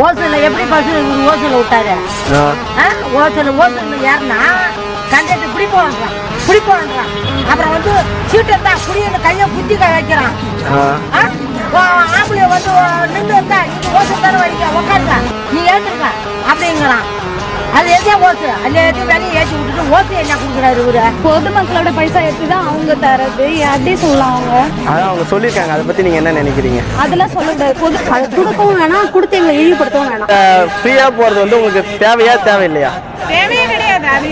ஓசூர்ல எப்படி பஸ் ஓசூர்ல விட்டாரு? ஓசூர்ல ஓசூர்ல ஏறினா கண்டக்டர் இப்படி போன்றான் இப்படி போன்றான் அப்புறம் வந்து சீட்டு இருந்தா புடின்னு கையை குத்தி வைக்கிறான். ஆம்பளை வந்து நின்று இருந்தா ஓசூர் தானே வரீங்க உட்காருங்க நீ ஏத்துருங்க அப்படிங்கிறான். அது எதே ஓசு அதுல எது வெளியே ஏற்றி விட்டுட்டு ஓசு என்ன கொடுக்குறாரு இவரு பொதுமக்களோட பைசா எடுத்து தான் அவங்க தரது. எப்படி சொல்லலாம் அவங்க? அதான் அவங்க சொல்லியிருக்காங்க. அதை பற்றி நீங்கள் என்ன நினைக்கிறீங்க? அதெல்லாம் சொல்லக்கூடாது பொது அது கொடுக்கவும் வேணாம் கொடுத்து எங்களை இழிவுபடுத்தவும் வேணாம். ஃப்ரீயாக போகிறது வந்து உங்களுக்கு தேவையா தேவையில்லையா? தேவையே கிடையாது. அது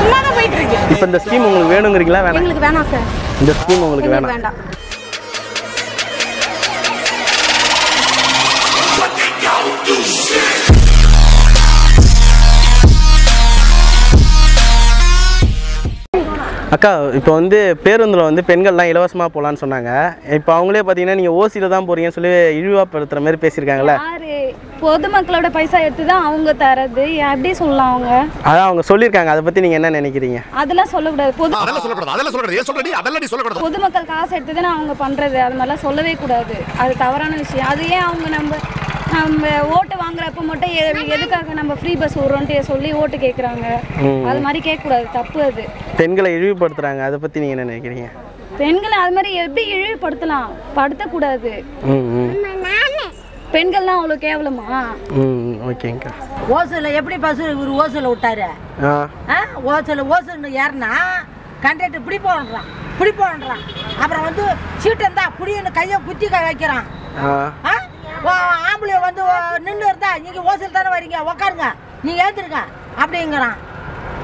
சும்மா தான் போயிட்டு இருக்கு இப்போ இந்த ஸ்கீம் உங்களுக்கு வேணுங்கிறீங்களா? வேணாம். எங்களுக்கு வேணாம் சார். இந்த ஸ்கீம் உங்களுக்கு வேணாம். வேண்டாம். அக்கா இப்போ வந்து பேருந்தில் வந்து பெண்கள்லாம் இலவசமாக போகலான்னு சொன்னாங்க. இப்போ அவங்களே பார்த்தீங்கன்னா நீங்கள் ஓசியில் தான் போகிறீங்கன்னு சொல்லி இழிவாப்படுத்துகிற மாதிரி பேசியிருக்காங்கல்ல? யாரு? பொதுமக்களோட பைசா எடுத்து தான் அவங்க தரது. எப்படி சொல்லலாம் அவங்க? அதான் அவங்க சொல்லியிருக்காங்க. அதை பற்றி நீங்கள் என்ன நினைக்கிறீங்க? அதெல்லாம் சொல்லக்கூடாது. பொது அதெல்லாம் சொல்லக்கூடாது. அதெல்லாம் சொல்லக்கூடாது. ஏன் சொல்றடி? அதெல்லாம் நீ சொல்லக்கூடாது. பொதுமக்கள் காசு எடுத்து தானே அவங்க பண்றது. அது மாதிரிலாம் சொல்லவே கூடாது. அது தவறான விஷயம். அது ஏன் அவங்க நம்ம நம்ம ஓட்டு வாங்குறப்ப மட்டும் எதுக்காக நம்ம ஃப்ரீ பஸ் விடுறோன்ட்டு சொல்லி ஓட்டு கேட்குறாங்க அது மாதிரி கேட்கக்கூடாது. தப்பு அது. பெண்களை இழிவுபடுத்துகிறாங்க அதை பற்றி நீங்கள் என்ன நினைக்கிறீங்க? பெண்களை அது மாதிரி எப்படி இழிவுபடுத்தலாம்? படுத்தக்கூடாது. பெண்கள்லாம் அவ்வளோ கேவலமா? ம் ஓகேங்க்கா ஓசூர்ல எப்படி பஸ் இவர் ஓசூர்ல விட்டாரு? ஓசூர்ல ஓசூர்னு ஏறினா கண்டக்டர் இப்படி போன்றான் இப்படி போன்றான் அப்புறம் வந்து சீட்டு இருந்தா புடின்னு கையை குத்தி வைக்கிறான். ஆம்பளை வந்து நின்று இருந்தா நீங்க ஓசூர் தானே வரீங்க உட்காருங்க நீங்க ஏத்துருங்க அப்படிங்கிறான்.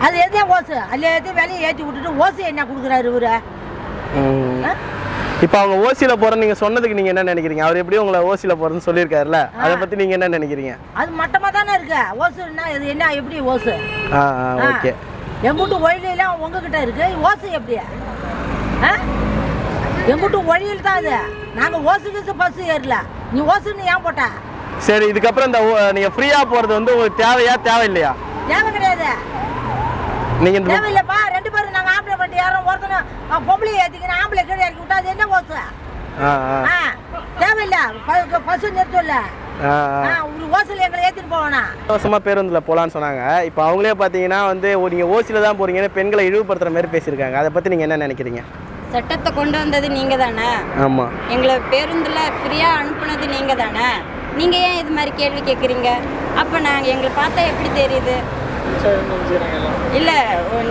அது எதே ஓசு? அதுல எது வெளியே ஏற்றி விட்டுட்டு ஓசு என்ன கொடுக்குறாரு இவரு. இப்போ அவங்க ஓசியில் போகிறேன்னு நீங்கள் சொன்னதுக்கு நீங்கள் என்ன நினைக்கிறீங்க? அவர் எப்படியும் உங்களை ஓசியில் போகிறேன்னு சொல்லியிருக்காருல்ல? அதை பற்றி நீங்கள் என்ன நினைக்கிறீங்க? அது மட்டமா தானே இருக்கு. ஓசுன்னா இது என்ன எப்படி ஓசு? ஆ ஓகே. எங்கிட்ட ஒழிலாம் உங்ககிட்ட இருக்கு. ஓசு எப்படி? ஆ? எங்கிட்ட ஒழியில் தான் அது. நாங்க ஓசு கீசு பஸ் ஏறல. நீ ஓசுன்னு ஏன் போட்ட? சரி இதுக்கப்புறம் இந்த நீங்க ஃப்ரீயா போறது வந்து உங்களுக்கு தேவையா தேவையில்லையா? தேவை கிடையாது. நீங்க இந்த தேவையில்லைப்பா ரெண்டு பேரும் நாங்க ஆம்பளை வண்டி யாரும் ஒருத்தனை பொம்பளை ஏத்திக்கணும் ஆம்பளை கீழே இறக்கி விட்டா அது என்ன ஓசு? ஆ ஆ. ஆ தேவையில்ல ப- பஸ் நிறுத்தல ஓசையில் எங்களை ஏத்திட்டு போவானா? இலவசமா பேருந்துல போலான்னு சொன்னாங்க. இப்போ அவங்களே பாத்தீங்கன்னா வந்து நீங்க ஓசியில தான் போறீங்கன்னு பெண்களை இழிவுபடுத்துற மாதிரி பேசியிருக்காங்க. அதை பத்தி நீங்க என்ன நினைக்கிறீங்க? சட்டத்தை கொண்டு வந்தது நீங்க தானே? ஆமா. எங்களை பேருந்துல ஃப்ரீயா அனுப்புனது நீங்க தானே? நீங்க ஏன் இது மாதிரி கேள்வி கேட்குறீங்க அப்ப நாங்க எங்களை பார்த்தா எப்படி தெரியுது? இல்ல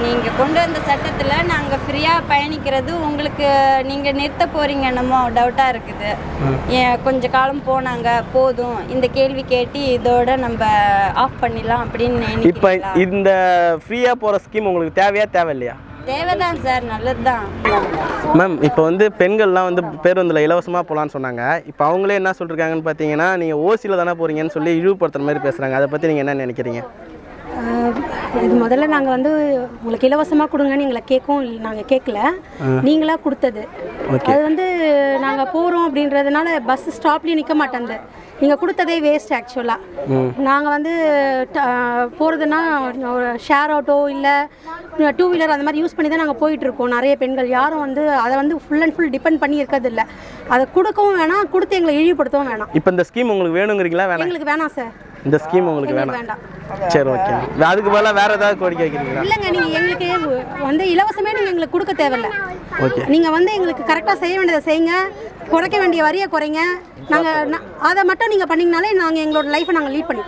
நீங்க கொண்டு வந்த சட்டத்துல நாங்க ஃப்ரீயா பயணிக்கிறது உங்களுக்கு நீங்க நிறுத்த போறீங்க என்னமோ டவுட்டா இருக்குது. கொஞ்ச காலம் போனாங்க போதும். இந்த கேள்வி கேட்டு இதோட நம்ம ஆஃப் பண்ணிடலாம் அப்படின்னு இப்போ இந்த ஃப்ரீயா போற ஸ்கீம் உங்களுக்கு தேவையா தேவையில்லையா? தேவைதான் சார் நல்லதுதான். மேம் இப்போ வந்து பெண்கள்லாம் வந்து பேருந்தில் இலவசமாக போகலான்னு சொன்னாங்க. இப்போ அவங்களே என்ன சொல்லிருக்காங்கன்னு பார்த்தீங்கன்னா நீங்கள் ஓசியில் தானே போகிறீங்கன்னு சொல்லி இழிவுபடுத்துகிற மாதிரி பேசுகிறாங்க அதை பற்றி நீங்கள் என்ன நினைக்கிறீங்க? இது முதல்ல நாங்கள் வந்து உங்களுக்கு இலவசமாக கொடுங்கன்னு எங்களை கேட்கவும் நாங்கள் கேட்கல. நீங்களாக கொடுத்தது. அது வந்து நாங்கள் போகிறோம் அப்படின்றதுனால பஸ் ஸ்டாப்லேயும் நிற்க மாட்டேங்குது நீங்கள் கொடுத்ததே வேஸ்ட் ஆக்சுவலாக நாங்கள் வந்து போகிறதுனா ஒரு ஷேர் ஆட்டோ இல்லை டூ வீலர் அந்த மாதிரி யூஸ் பண்ணி தான் நாங்கள் போயிட்டுருக்கோம் நிறைய பெண்கள் யாரும் வந்து அதை வந்து ஃபுல் அண்ட் ஃபுல் டிபெண்ட் பண்ணி இருக்கிறது இல்லை அதை கொடுக்கவும் வேணாம் கொடுத்து எங்களை இழிவுபடுத்தவும் வேணாம். இப்போ இந்த ஸ்கீம் உங்களுக்கு வேணுங்கிறீங்களா? வேணாம். எங்களுக்கு வேணாம் சார் இந்த ஸ்கீம் உங்களுக்கு வேணாம். வேண்டாம். சரி ஓகே அதுக்கு பதிலாக வேற ஏதாவது கோரிக்கை வைக்கிறீங்களா? இல்லைங்க நீங்கள் எங்களுக்கு வந்து இலவசமே நீங்கள் எங்களுக்கு கொடுக்க தேவையில்ல. ஓகே நீங்கள் வந்து எங்களுக்கு கரெக்டாக செய்ய வேண்டியதை செய்யுங்க. குறைக்க வேண்டிய வரியை குறைங்க. நாங்கள் அதை மட்டும் நீங்கள் பண்ணிங்கனாலே நாங்கள் எங்களோட லைஃப்பை நாங்கள் லீட் பண்ணி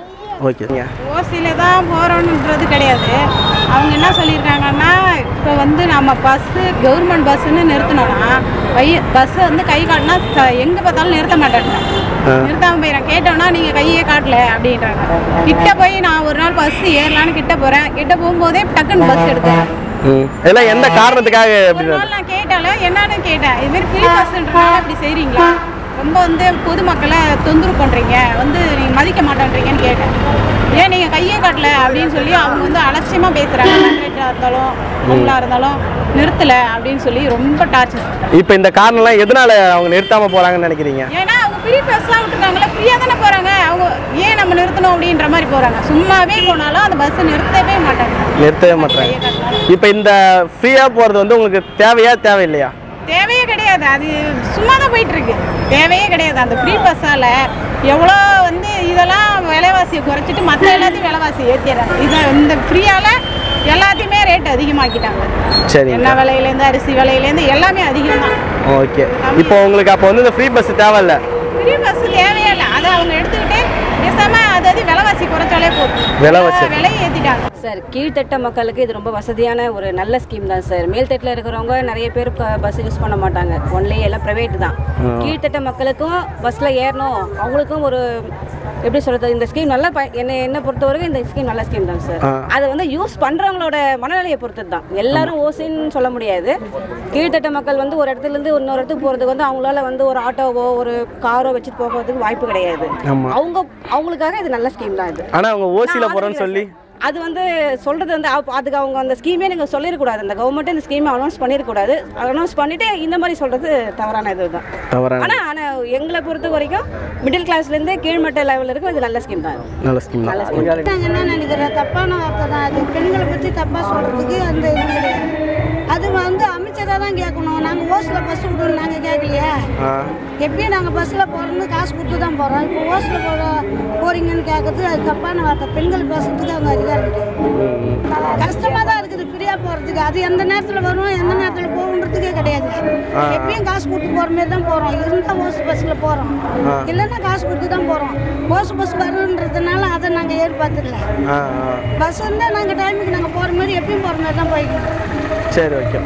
ஓகேங்க ஓசியில தான் போகிறோன்றது கிடையாது. அவங்க என்ன சொல்லியிருக்காங்கன்னா இப்போ வந்து நம்ம பஸ்ஸு கவர்மெண்ட் பஸ்ஸுன்னு நிறுத்தினோம்னா வை பஸ்ஸை வந்து கை காட்டினா எங்கே பார்த்தாலும் நிறுத்த மாட்டாங்க. நிறுத்தாம போய் நான் கேட்டோம்னா நீங்கள் கையே காட்டல அப்படின்றாங்க. கிட்ட போய் நான் ஒரு நாள் பஸ் ஏறலான்னு கிட்ட போகிறேன் கிட்ட போகும்போதே டக்குன்னு பஸ் எடுத்தேன். இதெல்லாம் எந்த காரணத்துக்காக நான் கேட்டால என்னன்னு கேட்டேன். இது மாதிரி ஃப்ரீ பஸ்ன்றனால இப்படி செய்றீங்களா? ரொம்ப வந்து பொதுமக்களை தொந்தரவு பண்றீங்க. வந்து நீங்க மதிக்க மாட்டேன்றீங்கன்னு கேட்டேன். ஏன் நீங்க கையே காட்டல அப்படின்னு சொல்லி அவங்க வந்து அலட்சியமா பேசுறாங்க. கண்ட்ரக்டரா இருந்தாலும் அவங்களா இருந்தாலும் நிறுத்தல அப்படின்னு சொல்லி ரொம்ப டார்ச்சர் இப்போ இந்த காரணம்லாம் எதனால அவங்க நிறுத்தாம போறாங்கன்னு நினைக்கிறீங்க? ஏன்னா அவங்க ஃப்ரீ பஸ்லாம் விட்டுருக்காங்களா ஃப்ரீயா தானே போறாங்க. அவங்க ஏன் நம்ம நிறுத்தணும் அப்படின்ற மாதிரி போறாங்க. சும்மாவே போனாலும் அந்த பஸ் நிறுத்தவே மாட்டாங்க. நிறுத்தவே மாட்டாங்க. இப்போ இந்த ஃப்ரீயா போறது வந்து உங்களுக்கு தேவையா தேவையில்லையா? தேவையே கிடையாது. அது சும்மா தான் போயிட்டு இருக்கு. தேவையே கிடையாது. அந்த ஃப்ரீ பஸ்ஸால எவ்வளோ வந்து இதெல்லாம் விலைவாசியை குறைச்சிட்டு மற்ற எல்லாத்தையும் விலைவாசி ஏற்றிடுறாங்க இது இந்த ஃப்ரீயால எல்லாத்தையுமே ரேட் அதிகமாக்கிட்டாங்க. சரிங்க. எண்ணெய் விலையிலேருந்து அரிசி விலையிலேருந்து எல்லாமே அதிகம் தான் ஓகே. இப்போ உங்களுக்கு அப்போ வந்து இந்த ஃப்ரீ பஸ் தேவையில்ல? ஃப்ரீ பஸ் தேவையே இல்லை அதை அவங்க எடுத்துக்கிட்டு பேசாம அது அது விலைவாசி குறைச்சாலே போதும். விலைவாசி. விலையை ஏற்றிட்டாங்க சார் கீழ்த்தட்ட மக்களுக்கு இது ரொம்ப வசதியான ஒரு நல்ல ஸ்கீம் தான் சார். மேல்தட்டில் இருக்கிறவங்க நிறைய பேர் பஸ் யூஸ் பண்ண மாட்டாங்க. ஒன்லி எல்லாம் ப்ரைவேட் தான். கீழ்த்தட்ட மக்களுக்கும் பஸ்ஸில் ஏறணும். அவங்களுக்கும் ஒரு எப்படி சொல்கிறது இந்த ஸ்கீம் நல்லா ப- என்னை என்னை பொறுத்தவரைக்கும் இந்த ஸ்கீம் நல்ல ஸ்கீம் தான் சார். அதை வந்து யூஸ் பண்ணுறவங்களோட மனநிலையை பொறுத்தது தான் எல்லாரும் ஓசின்னு சொல்ல முடியாது. கீழ்த்தட்ட மக்கள் வந்து ஒரு இடத்துல இருந்து இன்னொரு இடத்துக்கு போகிறதுக்கு வந்து அவங்களால வந்து ஒரு ஆட்டோவோ ஒரு காரோ வச்சுட்டு போகிறதுக்கு வாய்ப்பு கிடையாது. அவங்க அவங்களுக்காக இது நல்ல ஸ்கீம் தான் இது. ஆனால் அவங்க ஓசியில் போகிறேன்னு சொல்லி அது வந்து சொல்றது வந்து அப்ப- அதுக்கு அவங்க அந்த ஸ்கீமே நீங்க சொல்லிடக்கூடாது. அந்த கவர்மெண்ட் இந்த ஸ்கீமை அனௌன்ஸ் பண்ணிடக்கூடாது. அனௌன்ஸ் பண்ணிட்டு இந்த மாதிரி சொல்றது தவறான இதுதான் தவறான ஆனா ஆனா எங்களை பொறுத்த வரைக்கும் மிடில் கிளாஸ்ல இருந்து கீழ்மட்ட லெவல் இருக்கும் இது நல்ல ஸ்கீம் தான். இது. நல்ல ஸ்கீம் நல்ல தான் ஸ்கீம் நாங்கள் என்ன நினைக்கிறோம் தப்பான வார்த்தை தான். அது பெண்களை பற்றி தப்பாக சொல்கிறதுக்கு அந்த இது கிடையாது. அது வந்து அமைச்சராக தான் கேட்கணும். நாங்கள் ஓசில் பஸ் விடணும் நாங்கள் கேட்கலையே. எப்பயும் நாங்கள் பஸ்ஸில் போகிறது காசு கொடுத்து தான் போகிறோம் இப்போ ஓசில் போகிற போகிறீங்கன்னு கேட்கறது அது தப்பான வார்த்தை. பெண்கள் பேசுறதுக்கு அவங்க அதிகாரம் கிடையாது கஷ்டமாக தான் இருக்குது ஃப்ரீயாக போகிறதுக்கு அது எந்த நேரத்தில் வரும் எந்த நேரத்தில் போகுன்றதுக்கே கிடையாது. எப்பயும் காசு கொடுத்து போகிற மாதிரி தான் போகிறோம் இருந்தால் ஓசு பஸ்ஸில் போகிறோம் இல்லைன்னா காசு கொடுத்து தான் போகிறோம் ஓசு பஸ் வருன்றதுனால அதை நாங்கள் ஆ பஸ் இருந்தால் நாங்கள் டைமுக்கு நாங்கள் போகிற மாதிரி எப்பயும் போகிற மாதிரி தான் போய்க்கணும் சரி ஓகே